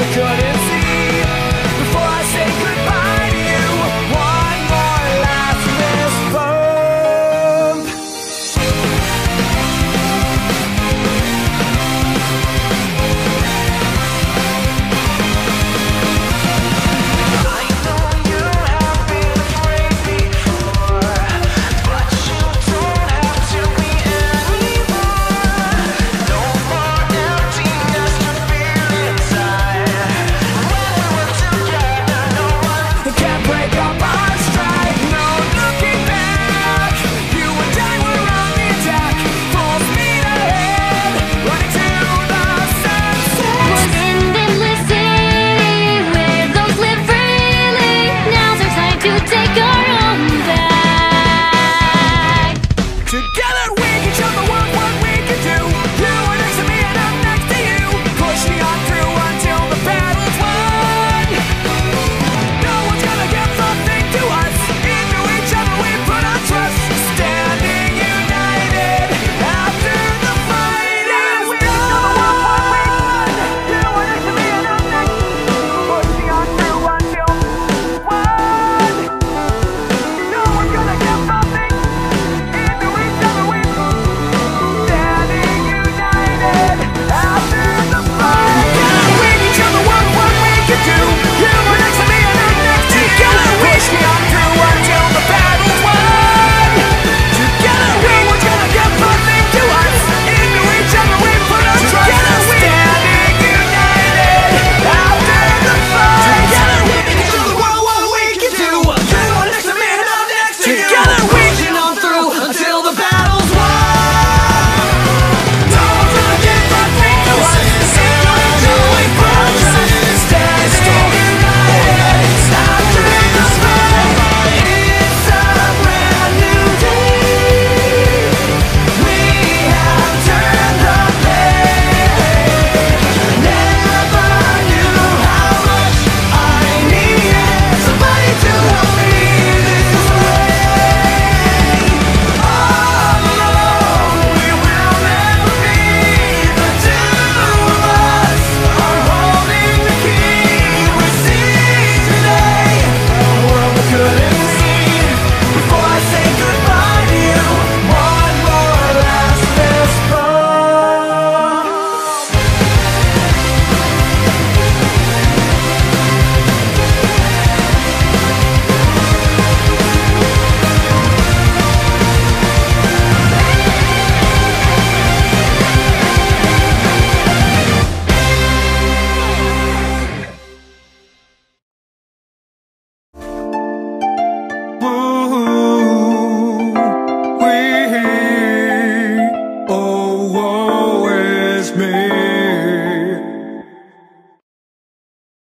the cutting